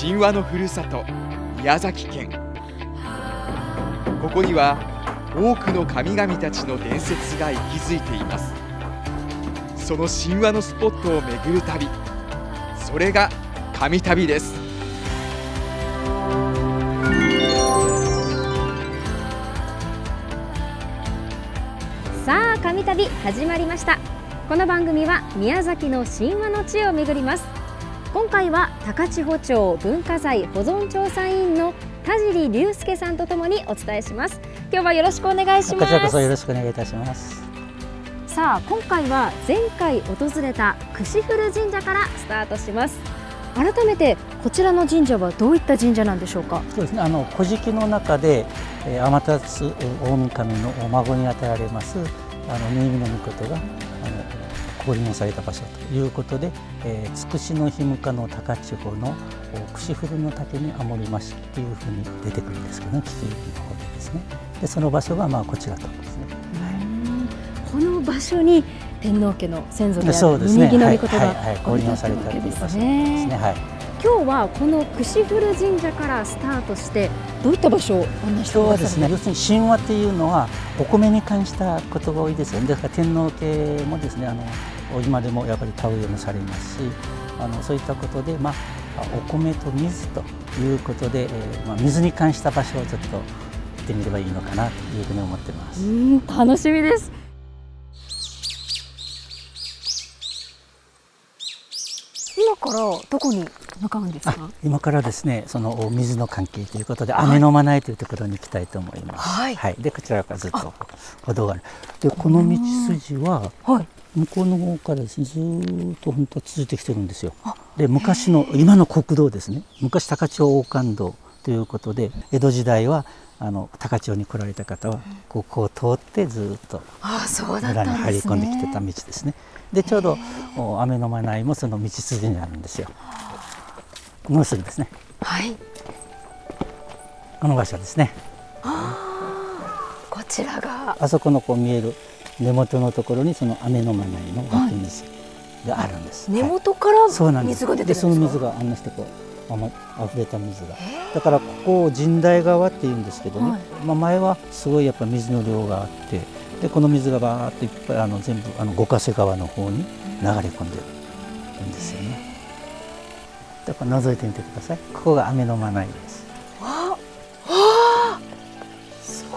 神話のふるさと宮崎県。ここには多くの神々たちの伝説が息づいています。その神話のスポットを巡る旅。それが神旅です。さあ神旅始まりました。この番組は宮崎の神話の地を巡ります。今回は高千穂町文化財保存調査委員の田尻隆介さんとともにお伝えします。今日はよろしくお願いします。こちらこそよろしくお願いいたします。さあ今回は前回訪れた串古神社からスタートします。改めてこちらの神社はどういった神社なんでしょうか？そうですね。あの古事記の中で、えー、天達大神のお孫に与えられますあの新見の御事があの降臨をされた場所ということで、えー、つくしのひむかの高千穂の串古の竹に守りましというふうに出てくるんですけどね、聞きの方でですね。でその場所がまあこちらとですね。この場所に天皇家の先祖である新木の御事が降臨されたという場所ですね。はい、今日はこの串古神社からスタートしてどういった場所を案内してくださですね。要するに神話っていうのはお米に関したことが多いですよね。ですから天皇家もですねあの今でもやっぱり田植えもされますしあのそういったことで、まあ、お米と水ということで、えーまあ、水に関した場所をちょっと行ってみればいいのかなというふうに思ってます。楽しみですからどこに向かうんですか？今からですねその水の関係ということで、雨のまないというところに行きたいと思います。はい、はい、でこちらからずっと歩道がある。でこの道筋は、はい、向こうの方からですねずっと本当続いてきてるんですよ。で昔の今の国道ですね昔高千穂王冠道ということで江戸時代はあの高千穂に来られた方はここを通ってずっと村に入り込んできてた道ですね。でちょうど雨のまないもその道筋になるんですよ。もうすぐですね。はい。この場所ですね。こちらがあそこのこう見える根元のところにその雨のまないの湧き水があるんです。根元から水が出てでその水があんなしてこう溢れた水が。だからここを神代川って言うんですけどね。はい、まあ前はすごいやっぱ水の量があって、でこの水がバーっといっぱいあの全部あの五ヶ瀬川の方に流れ込んでるんですよね。だから覗いてみてください。ここが雨のまないです。わあ、すご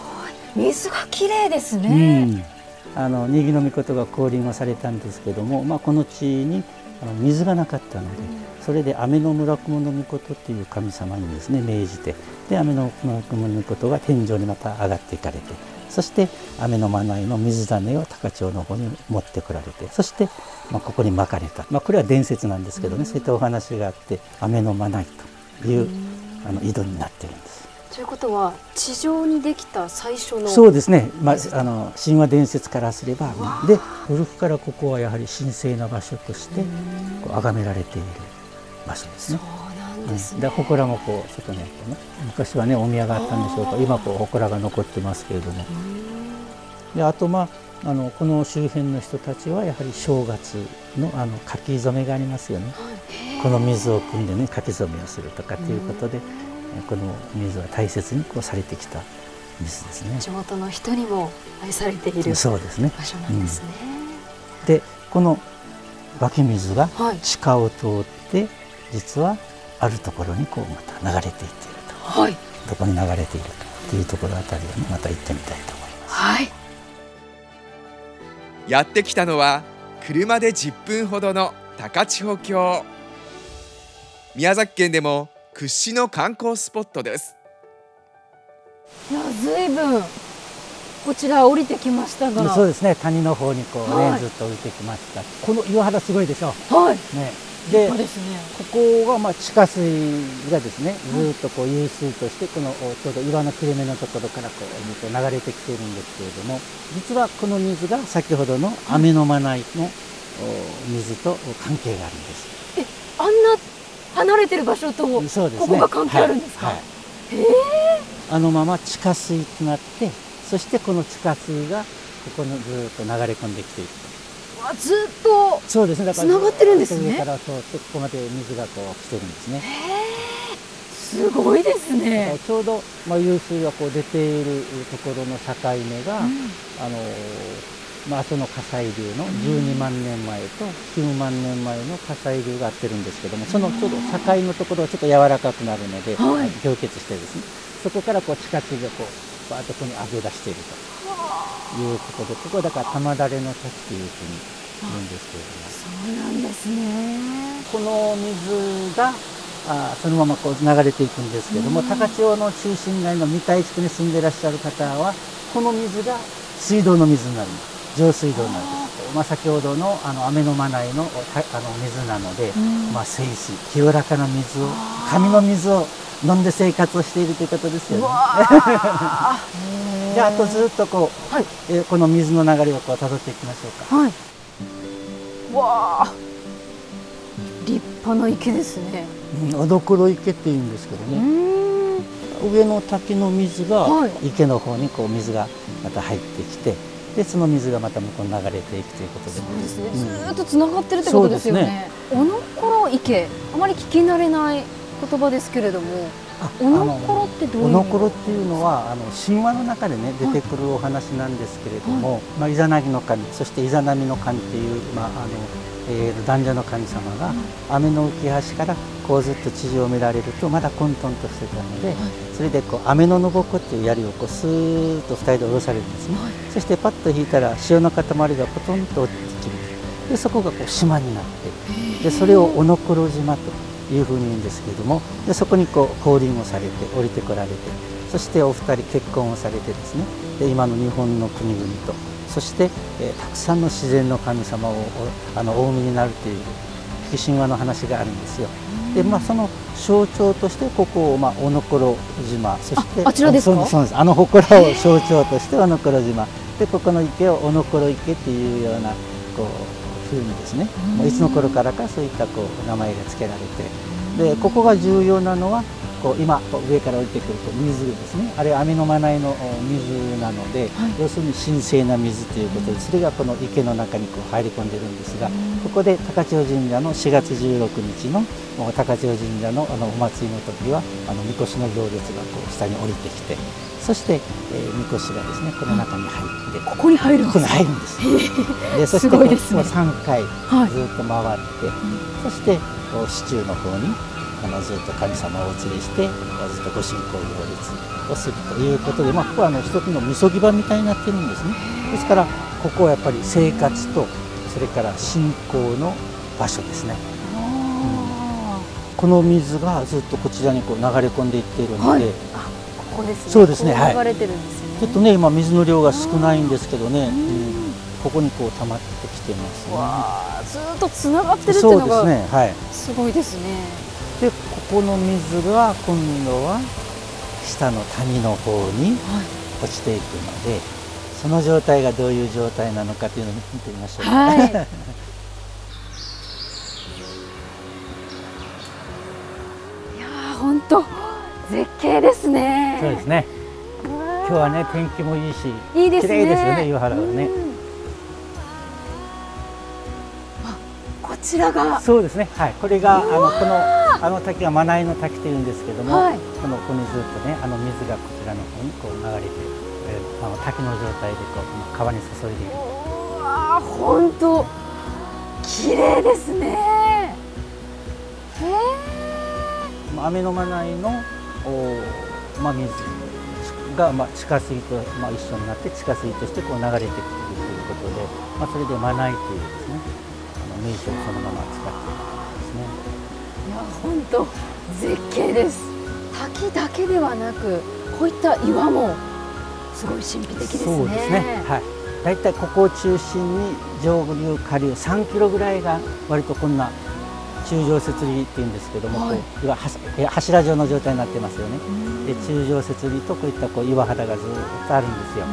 い。水が綺麗ですね。うんあの新木の御が降臨をされたんですけども、まあ、この地にあの水がなかったので、それで雨の村雲の御事っていう神様にですね命じてで雨の村雲の御事が天井にまた上がっていかれてそして雨のまないの水種を高千穂の方に持ってこられてそして、まあ、ここにまかれた、まあ、これは伝説なんですけどね、そういったお話があって雨のまないというあの井戸になってるんです。ということは地上にできた最初のそうですね、まあ、あの神話伝説からすればで古くからここはやはり神聖な場所としてこう崇められている場所ですね。そうで祠もこう外にあってね昔はねお宮があったんでしょうか今こう祠が残ってますけれども。であとまああのこの周辺の人たちはやはり正月のあの書き初めがありますよね。この水を汲んでね書き初めをするとかということで。この水は大切にこうされてきた水ですね。地元の人にも愛されているそうですね。場所なんですね、うん、でこの湧き水が地下を通って、はい、実はあるところにこうまた流れていっていると、はい、どこに流れているかというところあたりを、ね、また行ってみたいと思います、はい、やってきたのは車で10分ほどの高千穂峡。宮崎県でも屈指の観光スポットです。いやずいぶんこちら降りてきましたが。そうですね。谷の方にこうね、はい、ずっと降りてきました。この岩肌すごいでしょ。はい。ね。で、ね、ここがまあ地下水がですねずっとこう湧水としてこのちょうど岩の切れ目のところからこう流れてきているんですけれども実はこの水が先ほどの雨のまないの水と関係があるんです。えあんな離れてる場所とここが関係あるんですか、はい。はい、あのまま地下水となってそしてこの地下水がここにずっと流れ込んできていくわずっとそうですね。だから繋がってるんですね。上からそうここまで水がこう来てるんですね。すごいですね。ちょうど、まあ、湧水がこう出ているところの境目が、うん、あのまあ、その火砕流の12万年前と9万年前の火砕流が合ってるんですけどもそのちょうど境のところがちょっと柔らかくなるので、はい、凝結してですねそこからこう地下地がこうバーッとここに上げ出しているということでここだから玉だれの滝というふうに言うんですけれども。そうなんですね。この水があそのままこう流れていくんですけども、高千穂の中心街の三田地区に住んでいらっしゃる方はこの水が水道の水になる上水道なんです、まあ、先ほどのあの雨のまないのあの水なので、まあ、水死清らかな水を神の水を飲んで生活をしているということですよね。であとずっとこう、はい、えこの水の流れをこう辿っていきましょうか。はい、わあ立派な池ですね。うん、おどころ池っていうんですけどね。上の滝の水が池の方にこう水がまた入ってきて、でその水がまた向こうに流れていくということで。そうですね、うん、ずっとつながってるってことですよね。ね。おのころ池あまり聞き慣れない言葉ですけれども。おのころってどういうおのころっていうのはあの神話の中でね出てくるお話なんですけれども、はい、まあイザナギの神そしてイザナミの神っていうまああのえー、男女の神様が雨の浮き橋からこうずっと地上を見られるとまだ混沌としてたので、それでこう雨ののぼこっていう槍をこうスーッと2人で下ろされるんですね、そしてパッと引いたら潮の塊がポトンと落ちてきるでそこがこう島になってでそれをおのころ島というふうに言うんですけれどもでそこにこう降臨をされて降りてこられてそしてお二人結婚をされてですね。で今の日本の国々とそして、えー、たくさんの自然の神様をあのお産みになるという神話の話があるんですよ。でまあ、その象徴としてここを、まあ、おのころ島そしてあちらですそうです。あの祠を象徴としておのころ島。でここの池をおのころ池っていうようなこう風にですね。もういつの頃からかそういったこう名前が付けられて。でここが重要なのはこう今上から降りてくると水ですね。あれは雨のまないの水なので、はい、要するに神聖な水ということでそれがこの池の中にこう入り込んでるんですがここで高千穂神社の4月16日の高千穂神社のあのお祭りの時はあのみこしの行列がこう下に降りてきてそして、えー、みこしがですねこの中に入ってここに入るんですここに入るんです。でそしてここ、ね、3回ずっと回って、はい、そして市中の方にあのずっと神様をお連れしてずっとご神行行列をするということで、まあ、ここはあの一つのみそぎ場みたいになってるんですね。ですからここはやっぱり生活とそれから信仰の場所ですね、うん、この水がずっとこちらにこう流れ込んでいっているので、はい、あここですね。そうですね。流れてるんですね、はい、ちょっとね今水の量が少ないんですけどね、うん、ここにこう溜まってきてますね。わずっとつながってるっていうのがすごいですねでここの水が今度は下の谷の方に落ちていくので、はい、その状態がどういう状態なのかというのを見てみましょう。はい、本当絶景ですね。そうですね。今日はね天気もいいし、いいですね。綺麗ですよね湯原はね。ちらが。そうですね。はい。これがあのこのあの滝は真名の滝というんですけども、はい、このここにずっとねあの水がこちらの方にこう流れて、えー、あの滝の状態でこう川に注いでいる。うわ本当。綺麗ですね。へえ雨のまないのお、まあ、水が、まあ、地下水と、まあ、一緒になって地下水としてこう流れてくるということで、まあ、それで真名というですね名称をそのまま使っている本当絶景です。滝だけではなくこういった岩もすごい神秘的ですね。そうですね。はい。だいたいここを中心に上流下流3キロぐらいが割とこんな中上設備っていうんですけども、はい、岩柱状の状態になってますよね。で中上設備とこういったこう岩肌がずっとあるんですよ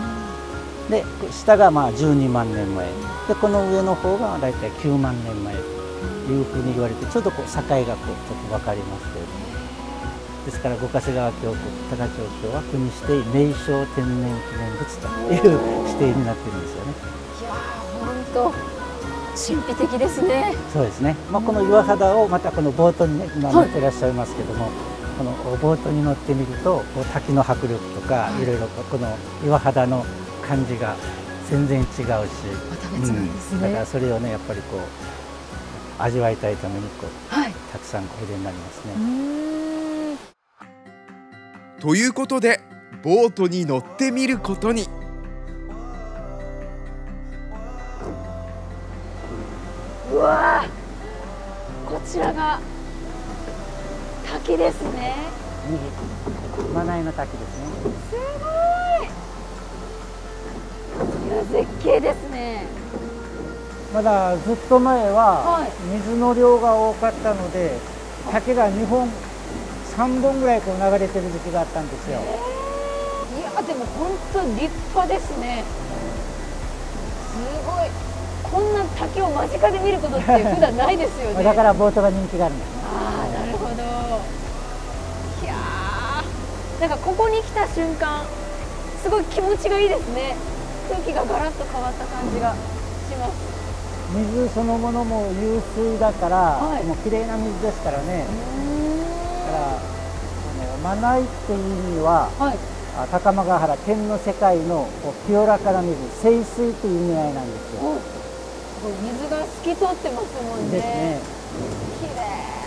で下がまあ12万年前でこの上の方がだいたい9万年前いうふうに言われてちょっとこう境がこうちょっと分かりますけれどもですから五ヶ瀬川峡谷高千穂峡は国指定名勝天然記念物という指定になってるんですよね。いや本当神秘的ですね。そうですね。まあこの岩肌をまたこの冒頭にね今見てらっしゃいますけども、はい、このボートに乗ってみると滝の迫力とか、い、ろいろこの岩肌の感じが全然違うし、だからそれをねやっぱりこう味わいたいためにこう、はい、たくさんおいでになりますね。ということでボートに乗ってみることに。うわこちらが滝ですね。マナイの滝ですね。すごい絶景ですね。まだずっと前は水の量が多かったので、滝が2本3本ぐらいこう流れてる時期があったんですよ、いやでも本当立派ですね。すごい。こんな滝を間近で見ることって 普段ないですよね。だからボートが人気があるんです、ね、ああなるほど。いやなんかここに来た瞬間すごい気持ちがいいですね空気がガラッと変わった感じがします水そのものも湧水だから、はい、もう綺麗な水ですからねだからマナイっていう意味は、はい、高間ヶ原天の世界の清らかな水清水という意味合いなんですよ。水が透き通ってますもんね。ですね。綺麗。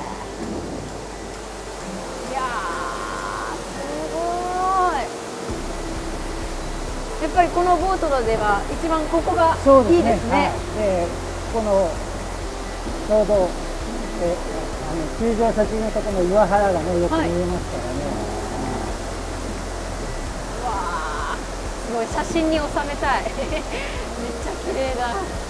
やっぱりこのボートでは一番ここがいいですね。すねはい、このちょうどえあの球場先のところの岩原がねよく見えますからね。はい、わあ、すごい写真に収めたい。めっちゃ綺麗だ。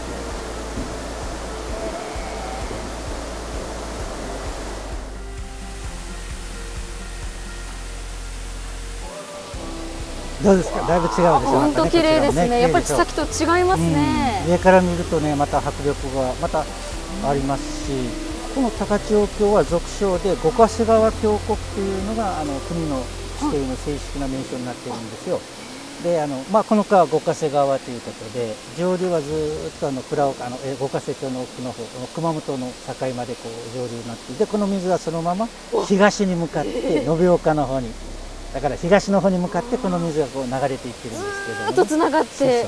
どうですか？だいぶ違うでしょ？本当綺麗ですね、ね、やっぱりさっきと違いますね、うん、上から見るとねまた迫力がまたありますし、この高千穂峡は俗称で五ヶ瀬川峡谷っていうのがあの国の指定の正式な名称になってるんですよ。であのまあ、この川五ヶ瀬川ということで上流はずっとあの倉岡あの五ヶ瀬町の奥の方熊本の境までこう上流になってでこの水はそのまま東に向かって延岡の方にだから東の方に向かってこの水がこう流れていってるんですけど、ね、あとつながって。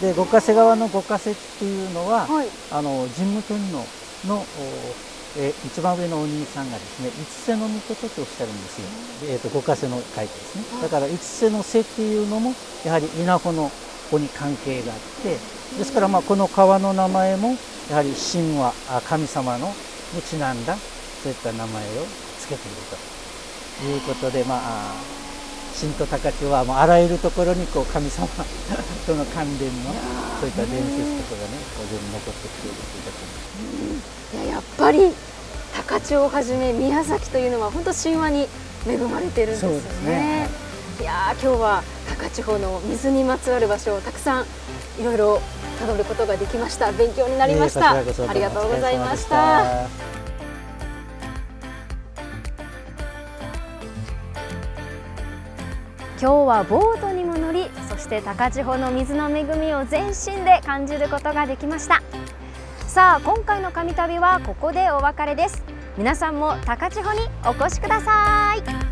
で五ヶ瀬川の五ヶ瀬っていうのは、はい、あの神武天皇のえ一番上のお兄さんがですね五瀬の御事とおっしゃるんですよ、えーと、五ヶ瀬の書いてですね。だから五瀬の瀬っていうのもやはり稲穂の子に関係があってですからまあこの川の名前もやはり神話神様のにちなんだそういった名前を付けていると。いうことで、まあ、新都高千はもうあらゆるところにこう神様 との関連のそういった伝説とかがねこう全部残ってきているといういややっぱり高千をはじめ宮崎というのは本当神話に恵まれてるんですよね。ね。いや今日は高千穂の水にまつわる場所をたくさんいろいろたどることができました。勉強になりました、ありがとうございました今日はボートにも乗りそして高千穂の水の恵みを全身で感じることができました。さあ今回の神旅はここでお別れです。皆さんも高千穂にお越しください。